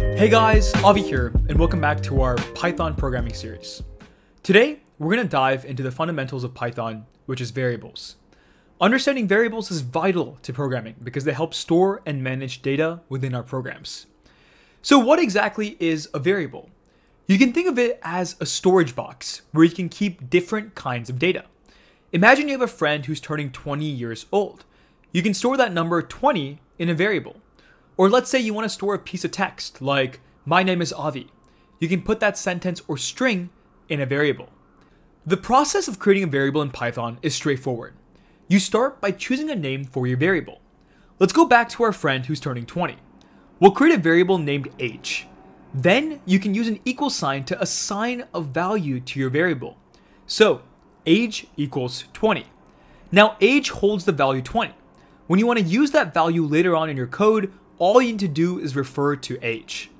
Hey guys, Avi here, and welcome back to our Python programming series. Today, we're going to dive into the fundamentals of Python, which is variables. Understanding variables is vital to programming because they help store and manage data within our programs. So, what exactly is a variable? You can think of it as a storage box where you can keep different kinds of data. Imagine you have a friend who's turning 20 years old. You can store that number 20 in a variable. Or let's say you want to store a piece of text, like, my name is Avi. You can put that sentence or string in a variable. The process of creating a variable in Python is straightforward. You start by choosing a name for your variable. Let's go back to our friend who's turning 20. We'll create a variable named age. Then you can use an equal sign to assign a value to your variable. So, age equals 20. Now, age holds the value 20. When you want to use that value later on in your code, all you need to do is refer to age.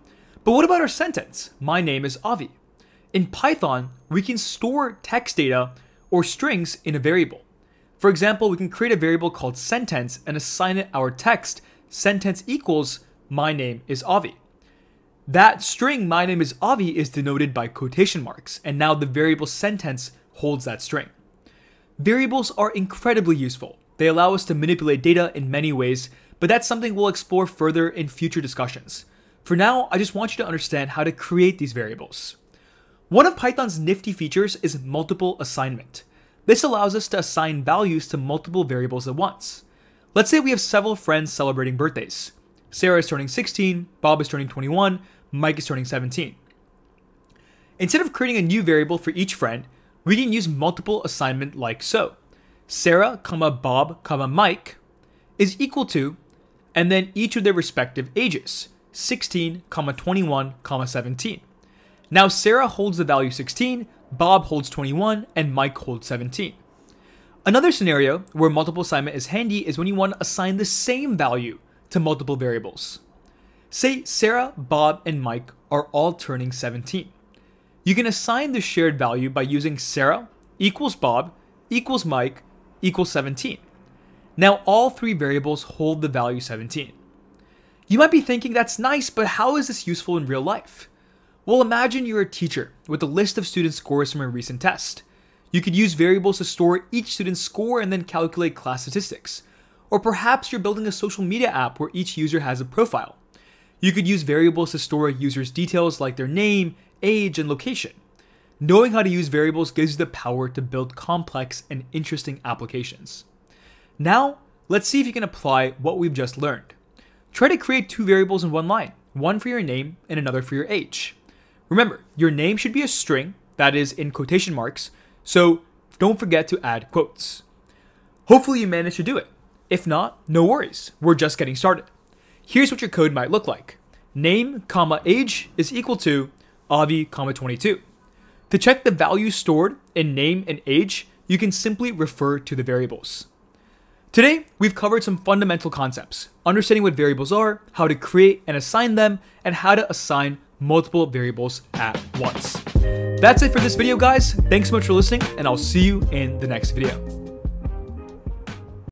But what about our sentence? My name is Avi. In Python, we can store text data or strings in a variable. For example, we can create a variable called sentence and assign it our text sentence equals my name is Avi. That string my name is Avi is denoted by quotation marks, and now the variable sentence holds that string. Variables are incredibly useful. They allow us to manipulate data in many ways, but that's something we'll explore further in future discussions. For now, I just want you to understand how to create these variables. One of Python's nifty features is multiple assignment. This allows us to assign values to multiple variables at once. Let's say we have several friends celebrating birthdays. Sarah is turning 16, Bob is turning 21, Mike is turning 17. Instead of creating a new variable for each friend, we can use multiple assignment like so. Sarah, comma Bob, comma Mike is equal to and then each of their respective ages 16, 21, 17. Now Sarah holds the value 16, Bob holds 21, and Mike holds 17. Another scenario where multiple assignment is handy is when you want to assign the same value to multiple variables. Say Sarah, Bob, and Mike are all turning 17. You can assign the shared value by using Sarah equals Bob equals Mike equals 17. Now all three variables hold the value 17. You might be thinking that's nice, but how is this useful in real life? Well, imagine you're a teacher with a list of student scores from a recent test. You could use variables to store each student's score and then calculate class statistics. Or perhaps you're building a social media app where each user has a profile. You could use variables to store a user's details like their name, age, and location. Knowing how to use variables gives you the power to build complex and interesting applications. Now, let's see if you can apply what we've just learned. Try to create two variables in one line, one for your name and another for your age. Remember, your name should be a string, that is in quotation marks, so don't forget to add quotes. Hopefully you managed to do it. If not, no worries, we're just getting started. Here's what your code might look like. Name, comma, age is equal to Avi, comma, 22. To check the values stored in name and age, you can simply refer to the variables. Today, we've covered some fundamental concepts, understanding what variables are, how to create and assign them, and how to assign multiple variables at once. That's it for this video, guys. Thanks so much for listening, and I'll see you in the next video.